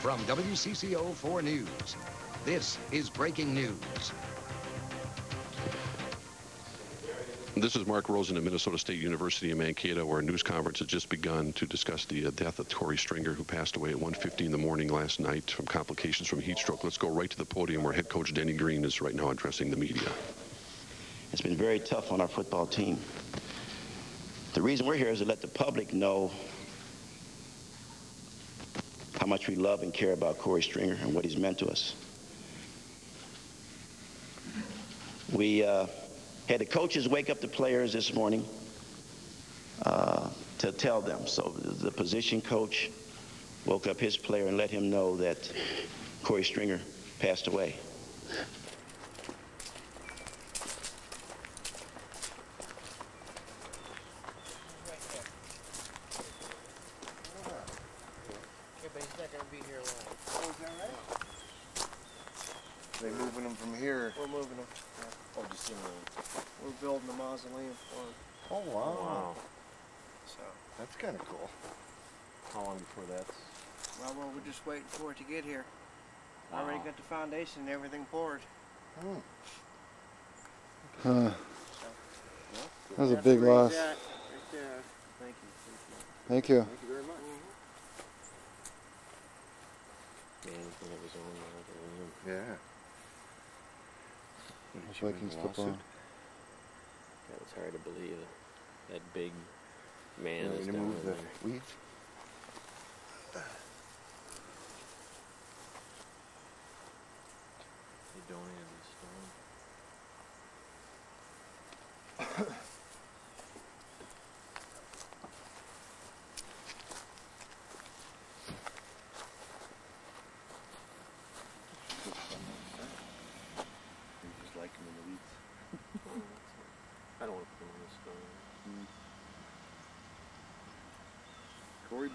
From WCCO 4 News, this is breaking news. This is Mark Rosen at Minnesota State University in Mankato, where a news conference has just begun to discuss the uh, death of Korey Stringer, who passed away at 1.50 in the morning last night from complications from heat stroke. Let's go right to the podium where head coach Denny Green is right now addressing the media. It's been very tough on our football team. The reason we're here is to let the public know how much we love and care about Korey Stringer and what he's meant to us. We uh, had the coaches wake up the players this morning uh, to tell them. So the position coach woke up his player and let him know that Korey Stringer passed away. Yeah, but he's not gonna be here long. Oh, is that right? They moving them from here. We're moving him. Oh, just in the. We're building a mausoleum for him. Oh wow. Wow. So, That's kind of cool. How long before that's? well, well, we're just waiting for it to get here. Already got the foundation and everything poured. Hmm. Uh, So, that was a big loss. he's right there. Thank you. Thank you. Thank you very much. Mhm. Man, he's gonna his own mausoleum. Yeah. That's Vikings football. That was hard to believe. That big man You want is down move in the there. weeds? They donated the stone. Them in the weeds. I don't want to put him on the stone. Korey